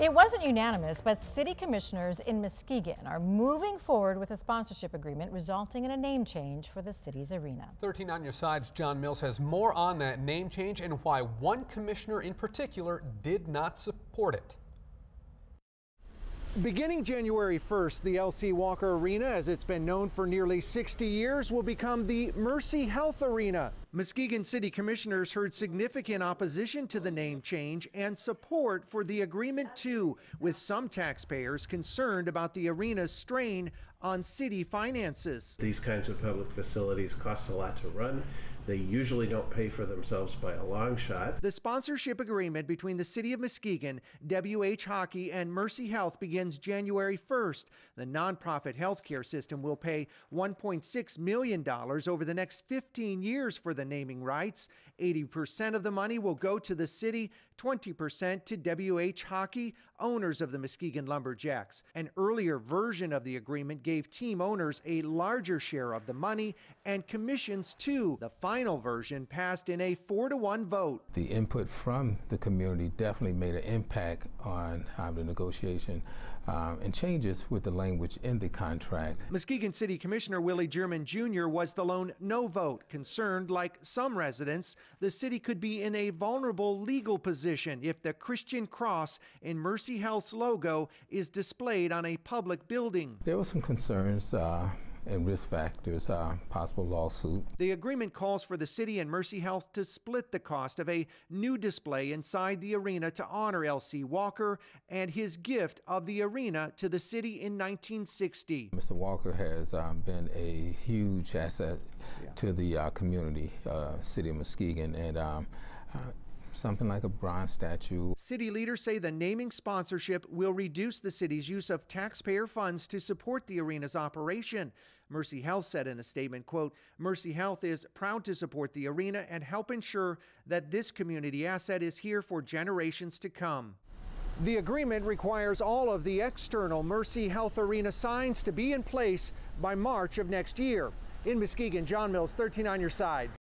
It wasn't unanimous, but city commissioners in Muskegon are moving forward with a sponsorship agreement resulting in a name change for the city's arena. 13 on your sides, John Mills has more on that name change and why one commissioner in particular did not support it. Beginning January 1st, the LC Walker Arena, as it's been known for nearly 60 years, will become the Mercy Health Arena. Muskegon City Commissioners heard significant opposition to the name change and support for the agreement too, with some taxpayers concerned about the arena's strain on city finances. These kinds of public facilities cost a lot to run. They usually don't pay for themselves by a long shot. The sponsorship agreement between the City of Muskegon, WH Hockey, and Mercy Health begins January 1st. The nonprofit healthcare system will pay $1.6 million over the next 15 years for the naming rights. 80% of the money will go to the city, 20% to WH Hockey, owners of the Muskegon Lumberjacks. An earlier version of the agreement gave team owners a larger share of the money and commissions too. The final version passed in a 4 to 1 vote. The input from the community definitely made an impact on uh, the negotiation um, and changes with the language in the contract. Muskegon City Commissioner Willie German Jr. was the lone no vote, concerned, like some residents, the city could be in a vulnerable legal position if the Christian cross in Mercy Health's logo is displayed on a public building. There were some concerns. Uh, and risk factors, uh, possible lawsuit. The agreement calls for the city and Mercy Health to split the cost of a new display inside the arena to honor L.C. Walker and his gift of the arena to the city in 1960. Mr. Walker has um, been a huge asset yeah. to the uh, community, uh, city of Muskegon, and um, uh, something like a bronze statue. City leaders say the naming sponsorship will reduce the city's use of taxpayer funds to support the arena's operation. Mercy Health said in a statement, quote, Mercy Health is proud to support the arena and help ensure that this community asset is here for generations to come. The agreement requires all of the external Mercy Health Arena signs to be in place by March of next year. In Muskegon, John Mills, 13 on your side.